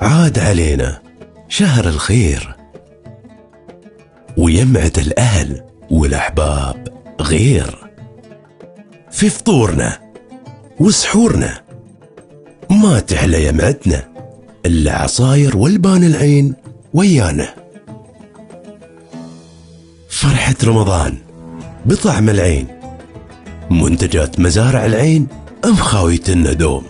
عاد علينا شهر الخير. ويمعة الأهل والأحباب غير. في فطورنا وسحورنا ما تحلى يمعتنا إلا عصاير والبان العين ويانا. فرحة رمضان بطعم العين. منتجات مزارع العين أم خاويتنا دوم